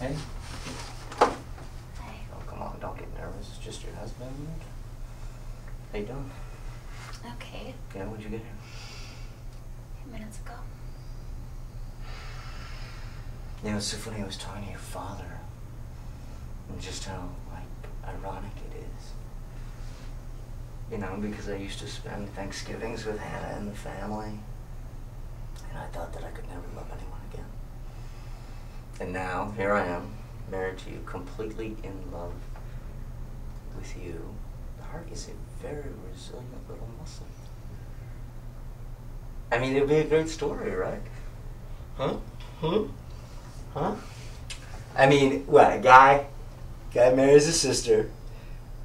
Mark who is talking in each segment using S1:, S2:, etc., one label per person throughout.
S1: Hey.
S2: Hi.
S1: Oh, come on, don't get nervous. It's just your husband. How you doing?
S2: Okay.
S1: Yeah, when'd you get here?
S2: Few minutes ago.
S1: You know, it's so funny. I was talking to your father, and just how like ironic it is. You know, because I used to spend Thanksgivings with Hannah and the family, and I thought that I could never love anyone. And now here I am, married to you, completely in love with you. The heart is a very resilient little muscle. I mean, it'd be a great story, right? Huh? Huh? Huh? I mean, what, a guy, guy marries his sister.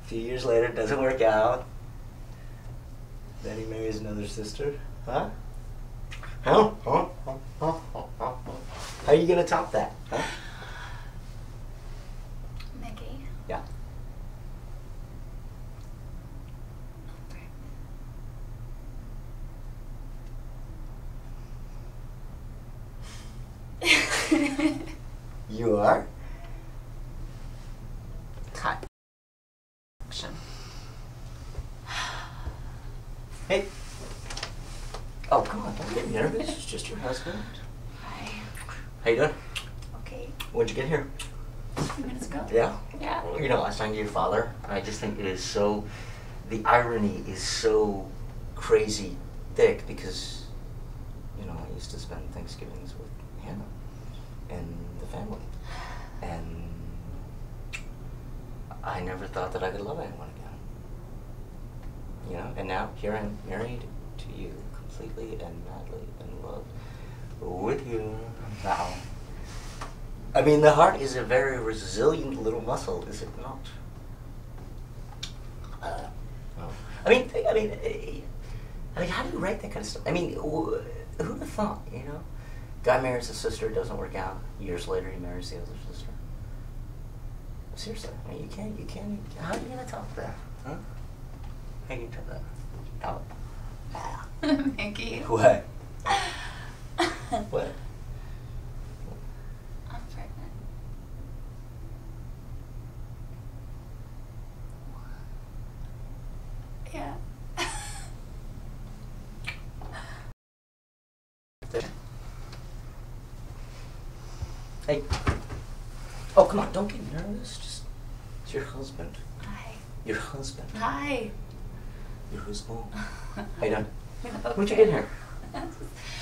S1: A few years later, it doesn't work out. Then he marries another sister. Huh? Huh? Huh? Huh? Huh? Huh? Huh? How are you gonna top that? Huh?
S2: Mickey.
S1: Yeah. You are?
S3: Cut. Action.
S1: Hey. Oh, come on, don't get nervous. It's just your husband. How you doing?
S2: Okay.
S1: When'd you get here?
S2: A few minutes ago.
S1: Yeah?
S2: Yeah.
S1: You know, I talking your father. I just think it is so, the irony is so crazy thick because, you know, I used to spend Thanksgivings with Hannah and the family. And I never thought that I could love anyone again. You know, and now here I am married to you, completely and madly in love with you. Now, I mean, the heart is a very resilient little muscle, is it not? Uh, oh. I mean, I mean, eh, I mean, how do you write that kind of stuff? I mean, wh- who'd have thought? You know, guy marries a sister, it doesn't work out. Years later, he marries the other sister. Seriously, I mean, you can't, you can't. How are you gonna top that? Huh? How you top that? Top. Ah.
S2: Mickey.
S1: What? What?
S2: I'm pregnant. Yeah.
S1: Hey. Oh, come on, don't get nervous. Just, it's your husband.
S2: Hi.
S1: Your husband.
S2: Hi.
S1: Your husband. How you doing?
S2: Okay.
S1: When'd you get here?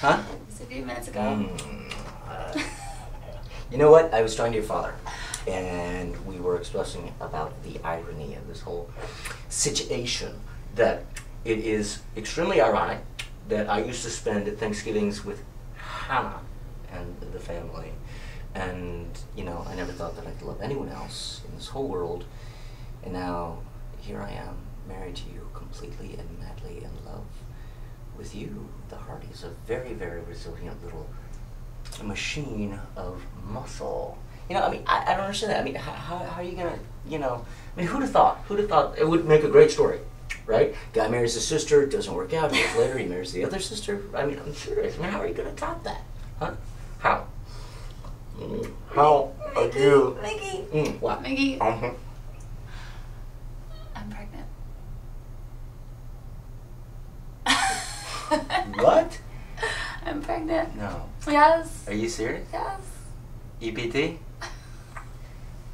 S1: Huh?
S2: Just a few minutes ago.
S1: Mm, uh, you know what? I was talking to your father, and we were expressing about the irony of this whole situation. That it is extremely ironic that I used to spend Thanksgivings with Hannah and the family, and you know I never thought that I could love anyone else in this whole world, and now here I am, married to you, completely and madly in love with you. The heart is a very, very resilient little machine of muscle. You know, I mean, I, I don't understand that. I mean, how, how, how are you gonna, you know, I mean, who'd have thought? Who'd have thought it would make a great story, right? Guy marries his sister, doesn't work out. Years later, he marries the other sister. I mean, I'm serious. I mean, how are you gonna top that? Huh? How? Mm, How are you?
S2: Mickey.
S1: Mm, what?
S2: Mickey.
S1: Uh-huh.
S2: I'm pregnant.
S1: What?
S2: I'm pregnant.
S1: No.
S2: Yes.
S1: Are you serious?
S2: Yes.
S1: EPT?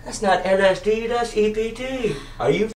S1: That's not LSD, that's EPT. Are you